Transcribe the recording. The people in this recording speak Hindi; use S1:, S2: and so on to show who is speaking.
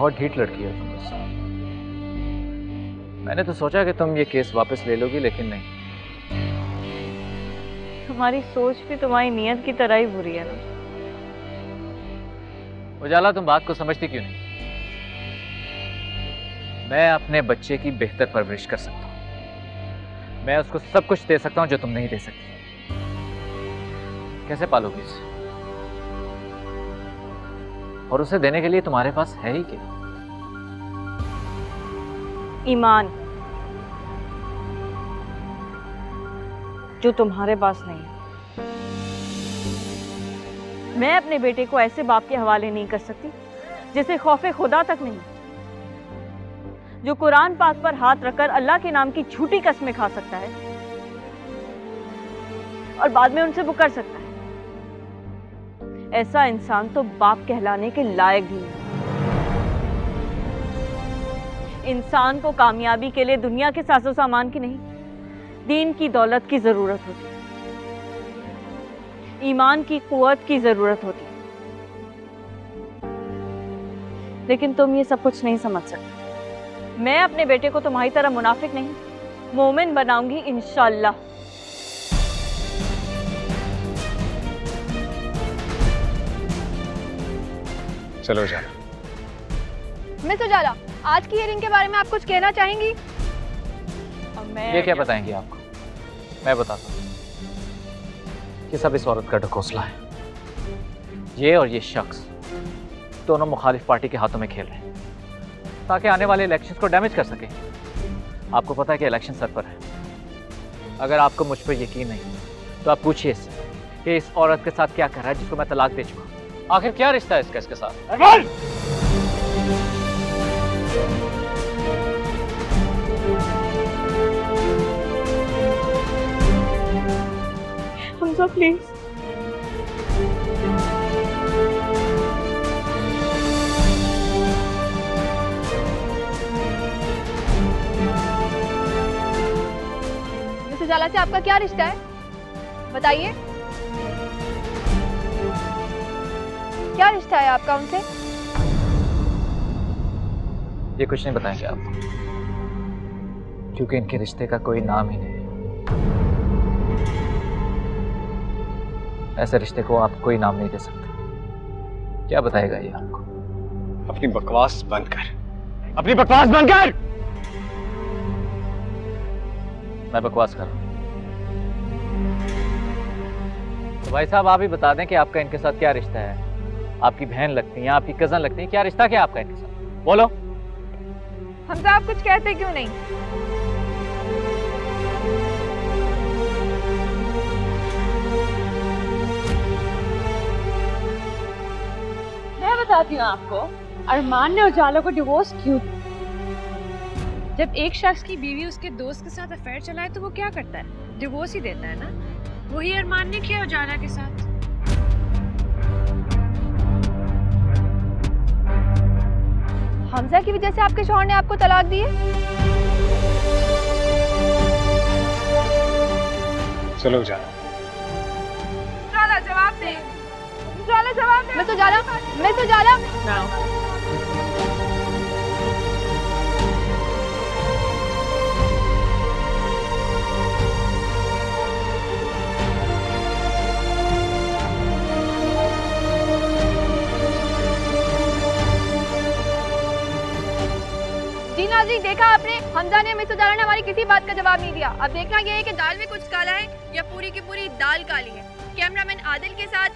S1: बहुत ढीठ लड़की हो तुम बस। मैंने तो सोचा कि तुम ये केस वापस ले लोगी लेकिन नहीं।
S2: तुम्हारी सोच भी तुम्हारी नियत की तरह ही बुरी है ना।
S1: उजाला तुम बात को समझती क्यों नहीं? मैं अपने बच्चे की बेहतर परवरिश कर सकता हूँ। मैं उसको सब कुछ दे सकता हूँ जो तुम नहीं दे सकती। कैसे पालोगी उसे और उसे देने के लिए तुम्हारे पास है ही क्या?
S2: ईमान। जो तुम्हारे पास नहीं मैं अपने बेटे को ऐसे बाप के हवाले नहीं कर सकती, जिसे खौफे खुदा तक नहीं, जो कुरान पाक पर हाथ रखकर अल्लाह के नाम की झूठी कस्में खा सकता है और बाद में उनसे वो कर सकता है। ऐसा इंसान तो बाप कहलाने के लायक भी नहीं इंसान को कामयाबी के लिए दुनिया के साजो सामान की नहीं, दीन की दौलत की ज़रूरत होती। है ईमान की कुवत की ज़रूरत होती। है लेकिन तुम ये सब कुछ नहीं समझ सकते। मैं अपने बेटे को तुम्हारी तरह मुनाफिक नहीं, मोमिन बनाऊँगी इंशाल्लाह।
S3: चलो जाना।
S4: मिस उजाला आज की हियरिंग के बारे में आप कुछ कहना चाहेंगी?
S2: मैं
S1: ये क्या बताएँगे आपको? मैं बताता हूँ ये सब इस औरत का ढकोसला है। ये और ये शख्स दोनों मुखालिफ पार्टी के हाथों में खेल रहे हैं ताकि आने वाले इलेक्शंस को डैमेज कर सके। आपको पता है कि इलेक्शन सर पर है। अगर आपको मुझ पर यकीन नहीं तो आप पूछिए इससे कि इस औरत के साथ क्या कर रहा है जिसको मैं तलाक दे चुका आखिर क्या रिश्ता है इसका इसके साथ?
S2: हमजा प्लीज़
S4: उजाला से आपका क्या रिश्ता है? बताइए। क्या रिश्ता है आपका उनसे?
S1: ये कुछ नहीं बताएँगे आपको क्योंकि इनके रिश्ते का कोई नाम ही नहीं ऐसे रिश्ते को आप कोई नाम नहीं दे सकते। क्या बताएगा ये आपको?
S3: अपनी बकवास बंद कर। अपनी बकवास बंद कर!
S1: मैं बकवास कर रहा हूँ। तो भाई साहब आप ही बता दें कि आपका इनके साथ क्या रिश्ता है। आपकी बहन लगती है, आपकी कज़न लगती है। क्या रिश्ता क्या आपका इनके साथ? बोलो।
S4: हमजा आप कुछ कहते क्यों नहीं?
S2: मैं बताती हूँ आपको, अरमान ने उजाला को डिवोर्स क्यों
S5: जब एक शख्स की बीवी उसके दोस्त के साथ अफेयर चलाए तो वो क्या करता है? डिवोर्स ही देता है ना? वही अरमान ने किया उजाला के साथ।
S4: हमजा की वजह से आपके शोहर ने आपको तलाक दी है?
S3: चलो जाना।
S4: उजाला जवाब दे। मैं जवाब जा रहा मैं तो जा जी नाज़रीन देखा आपने? हमजा ने मिस उजाला ने हमारी किसी बात का जवाब नहीं दिया। अब देखना यह है कि दाल में कुछ काला है या पूरी की पूरी दाल काली है। कैमरामैन आदिल के साथ